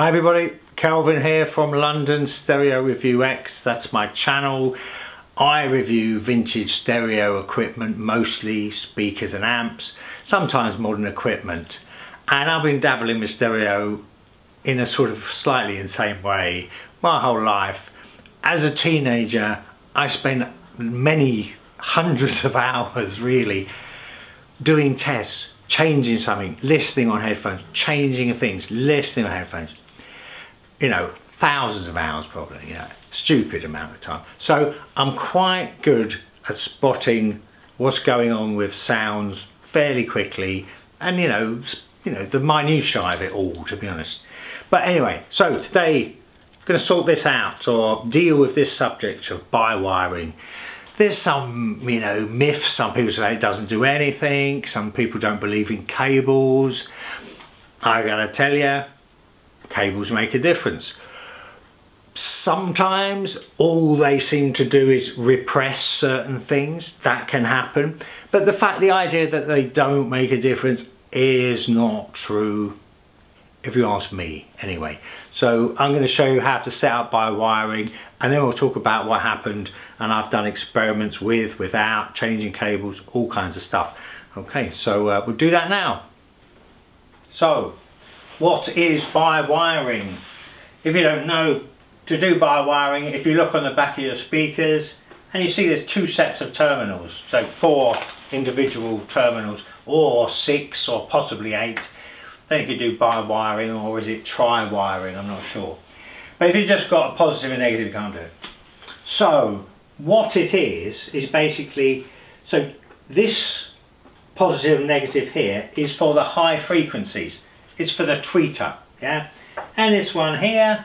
Hi everybody, Calvin here from London Stereo Review X. That's my channel. I review vintage stereo equipment, mostly speakers and amps, sometimes modern equipment. And I've been dabbling with stereo in a sort of slightly insane way my whole life. As a teenager, I spent many hundreds of hours really doing tests, changing something, listening on headphones, changing things, listening on headphones you know, thousands of hours probably, you know, stupid amount of time. So I'm quite good at spotting what's going on with sounds fairly quickly and you know, you know, the minutiae of it all to be honest. But anyway, so today I'm going to sort this out or deal with this subject of bi-wiring. There's some, you know, myths. Some people say it doesn't do anything. Some people don't believe in cables. I gotta tell you, cables make a difference. Sometimes all they seem to do is repress certain things, that can happen. But the fact, the idea that they don't make a difference is not true, if you ask me anyway. So I'm going to show you how to set up bi-wiring and then we'll talk about what happened and I've done experiments with, without, changing cables, all kinds of stuff. Okay, so uh, we'll do that now. So what is bi-wiring? If you don't know to do bi-wiring, if you look on the back of your speakers and you see there's two sets of terminals, so four individual terminals or six or possibly eight, then you could do bi-wiring or is it tri-wiring, I'm not sure. But if you've just got a positive and negative, you can't do it. So what it is, is basically, so this positive and negative here is for the high frequencies is for the tweeter, yeah? And this one here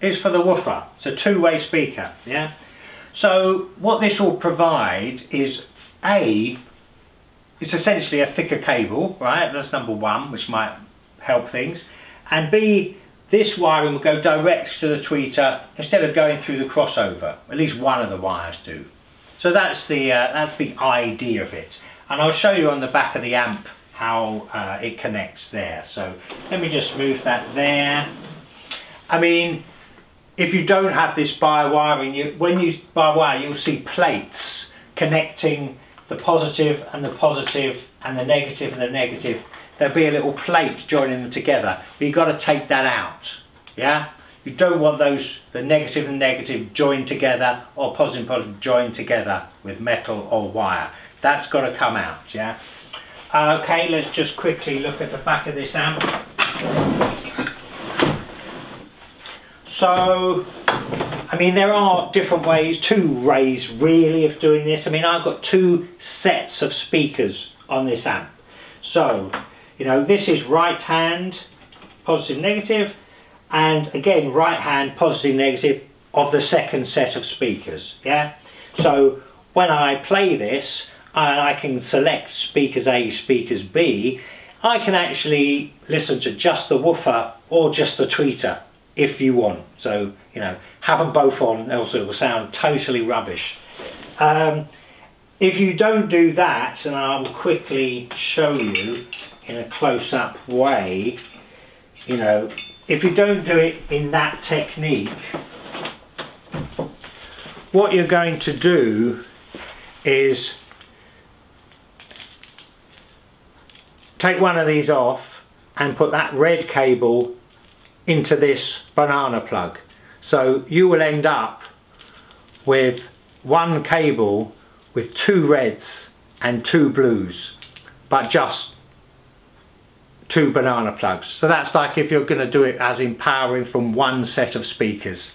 is for the woofer. It's a two-way speaker, yeah? So what this will provide is A, it's essentially a thicker cable, right? That's number one, which might help things. And B, this wiring will go direct to the tweeter instead of going through the crossover. At least one of the wires do. So that's the, uh, that's the idea of it. And I'll show you on the back of the amp how uh, it connects there. So let me just move that there. I mean, if you don't have this bi-wiring, you, when you bi-wire, you'll see plates connecting the positive and the positive and the negative and the negative. There'll be a little plate joining them together, but you've got to take that out. Yeah? You don't want those, the negative and negative joined together or positive and positive joined together with metal or wire. That's got to come out, yeah? Okay, let's just quickly look at the back of this amp. So, I mean, there are different ways, two ways really of doing this. I mean, I've got two sets of speakers on this amp. So, you know, this is right hand, positive, negative, and again, right hand, positive, negative of the second set of speakers, yeah? So, when I play this, and I can select speakers A, speakers B, I can actually listen to just the woofer or just the tweeter if you want. So, you know, have them both on, else it will sound totally rubbish. Um, if you don't do that, and I'll quickly show you in a close-up way, you know, if you don't do it in that technique, what you're going to do is take one of these off and put that red cable into this banana plug. So you will end up with one cable with two reds and two blues, but just two banana plugs. So that's like if you're going to do it as empowering from one set of speakers.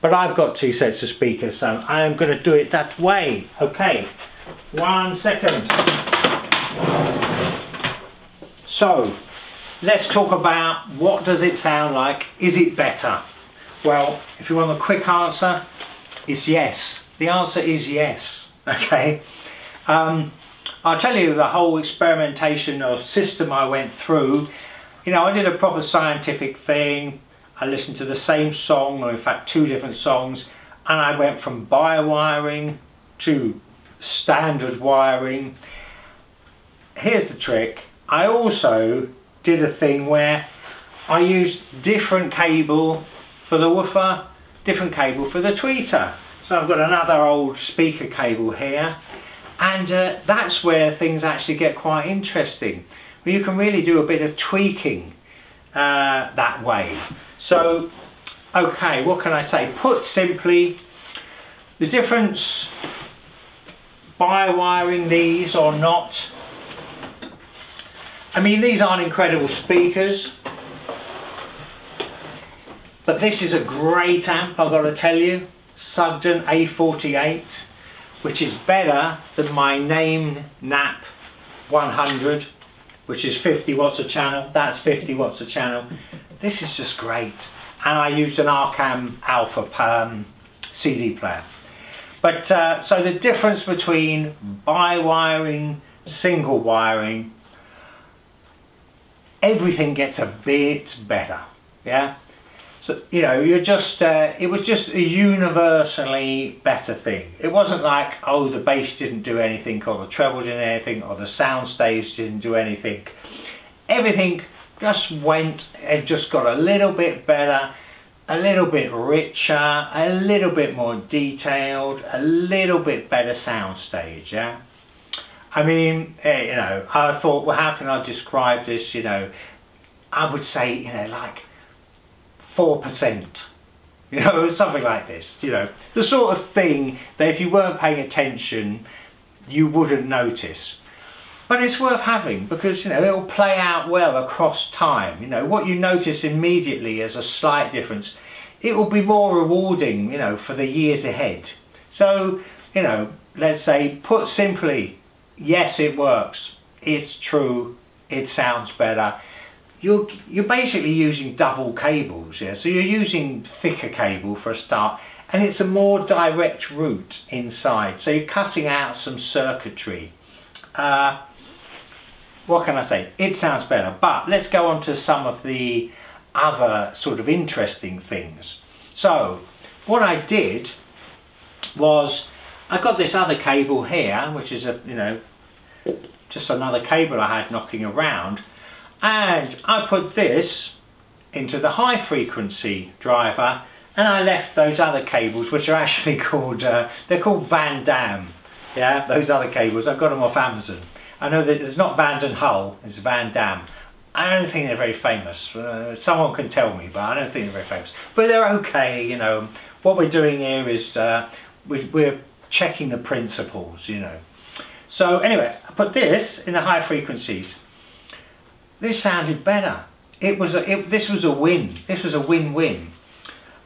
But I've got two sets of speakers, so I am going to do it that way. Okay, one second. So, let's talk about what does it sound like? Is it better? Well, if you want a quick answer, it's yes. The answer is yes, okay? Um, I'll tell you the whole experimentation or system I went through. You know, I did a proper scientific thing. I listened to the same song, or in fact two different songs, and I went from bi-wiring to standard wiring. Here's the trick. I also did a thing where I used different cable for the woofer, different cable for the tweeter. So I've got another old speaker cable here and uh, that's where things actually get quite interesting. Where you can really do a bit of tweaking uh, that way. So, okay, what can I say? Put simply, the difference bi-wiring these or not. I mean, these aren't incredible speakers, but this is a great amp, I've got to tell you. Sugden A48 which is better than my Naim NAP 100 which is 50 watts a channel. That's 50 watts a channel. This is just great. And I used an Arcam Alpha um, CD player. But uh, so the difference between bi-wiring single wiring everything gets a bit better yeah so, you know, you're just, uh, it was just a universally better thing. It wasn't like, oh, the bass didn't do anything, or the treble didn't anything, or the sound stage didn't do anything. Everything just went, it just got a little bit better, a little bit richer, a little bit more detailed, a little bit better sound stage, yeah? I mean, eh, you know, I thought, well, how can I describe this, you know? I would say, you know, like, 4%. You know, something like this, you know. The sort of thing that if you weren't paying attention, you wouldn't notice. But it's worth having because, you know, it'll play out well across time. You know, what you notice immediately as a slight difference, it will be more rewarding, you know, for the years ahead. So, you know, let's say, put simply, yes, it works. It's true. It sounds better. You're you're basically using double cables yeah? So you're using thicker cable for a start and it's a more direct route inside. So you're cutting out some circuitry. Uh, what can I say? It sounds better. But let's go on to some of the other sort of interesting things. So what I did was I got this other cable here which is a you know just another cable I had knocking around. And I put this into the high frequency driver and I left those other cables which are actually called uh, they're called Van Damme. Yeah those other cables I've got them off Amazon. I know that it's not Van Den Hul it's Van Damme. I don't think they're very famous. Uh, someone can tell me but I don't think they're very famous. But they're okay you know. What we're doing here is uh, we're checking the principles you know so anyway I put this in the high frequencies this sounded better. It was a, it, this was a win. This was a win-win.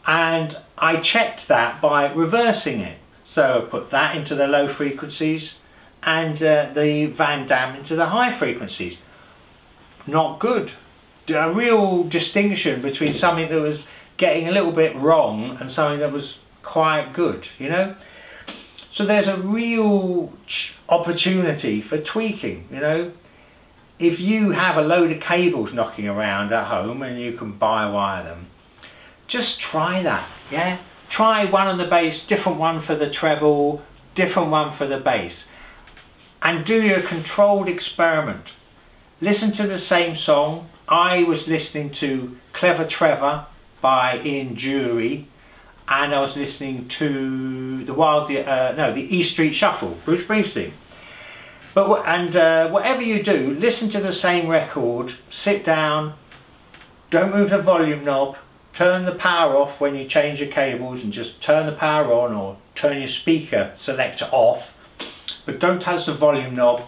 And I checked that by reversing it. So I put that into the low frequencies and uh, the Van Damme into the high frequencies. Not good. A real distinction between something that was getting a little bit wrong and something that was quite good, you know? So there's a real opportunity for tweaking, you know? if you have a load of cables knocking around at home and you can bi-wire them, just try that, yeah? Try one on the bass, different one for the treble, different one for the bass. And do your controlled experiment. Listen to the same song. I was listening to Clever Trevor by Ian Dury and I was listening to the Wild, uh, no, the E Street Shuffle, Bruce Springsteen. But and uh, whatever you do, listen to the same record, sit down, don't move the volume knob, turn the power off when you change your cables and just turn the power on or turn your speaker selector off. But don't touch the volume knob,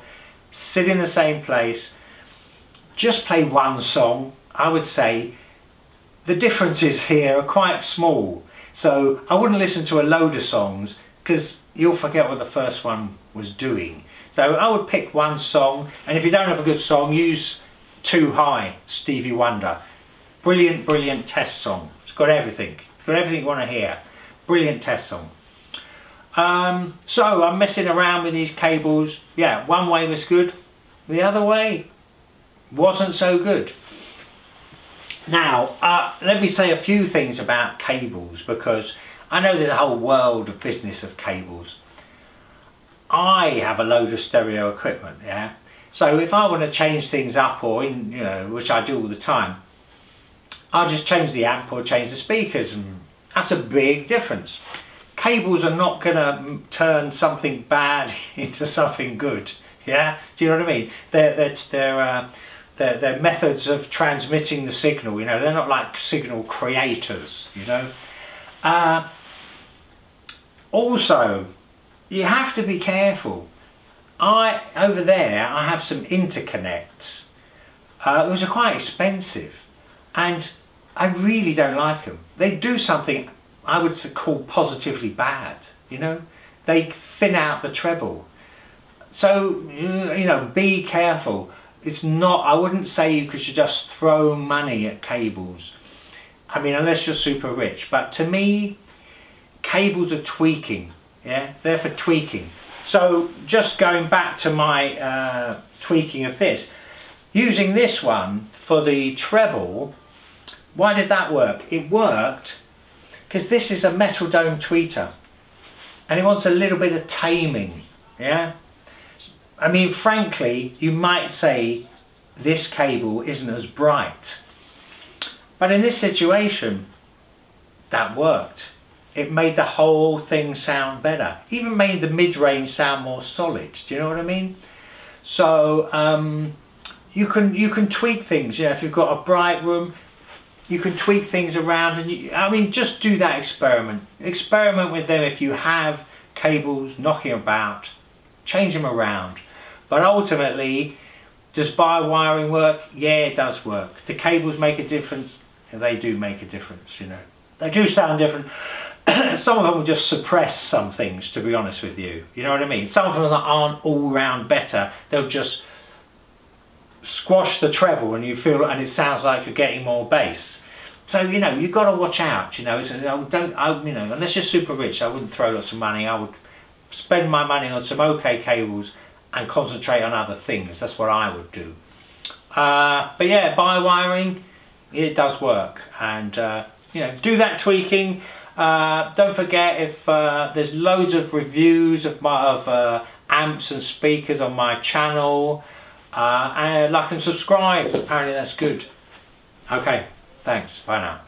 sit in the same place, just play one song. I would say the differences here are quite small. So I wouldn't listen to a load of songs because you'll forget what the first one was doing. So I would pick one song, and if you don't have a good song, use Too High, Stevie Wonder. Brilliant, brilliant test song. It's got everything. It's got everything you want to hear. Brilliant test song. Um, so I'm messing around with these cables. Yeah, one way was good. The other way wasn't so good. Now, uh, let me say a few things about cables because I know there's a whole world of business of cables. I have a load of stereo equipment, yeah. So if I want to change things up or in, you know, which I do all the time, I'll just change the amp or change the speakers and that's a big difference. Cables are not going to turn something bad into something good. Yeah, do you know what I mean? They're they're they're, uh, they're, they're methods of transmitting the signal. You know, they're not like signal creators. You know. Uh, also, you have to be careful. I over there I have some interconnects. Uh, those are quite expensive, and I really don't like them. They do something I would call positively bad. You know, they thin out the treble. So you know, be careful. It's not. I wouldn't say you could just throw money at cables. I mean, unless you're super rich. But to me, cables are tweaking. Yeah, they're for tweaking. So just going back to my uh, tweaking of this, using this one for the treble, why did that work? It worked because this is a metal dome tweeter and it wants a little bit of taming, yeah? I mean, frankly, you might say this cable isn't as bright. But in this situation, that worked. It made the whole thing sound better. Even made the mid-range sound more solid. Do you know what I mean? So um, you can you can tweak things. Know, if you've got a bright room, you can tweak things around. And you, I mean, just do that experiment. Experiment with them if you have cables knocking about. Change them around. But ultimately, does bi-wiring work? Yeah, it does work. Do cables make a difference? They do make a difference, you know. They do sound different. some of them will just suppress some things, to be honest with you. You know what I mean? Some of them that aren't all round better, they'll just squash the treble and you feel, and it sounds like you're getting more bass. So, you know, you've got to watch out, you know. Don't, I, you know, unless you're super rich, I wouldn't throw lots of money. I would spend my money on some okay cables and concentrate on other things. That's what I would do. Uh, but yeah, bi-wiring, it does work. And, uh, you know, do that tweaking. Uh, don't forget if uh, there's loads of reviews of my of uh, amps and speakers on my channel. Uh, and like and subscribe. Apparently that's good. Okay, thanks. Bye now.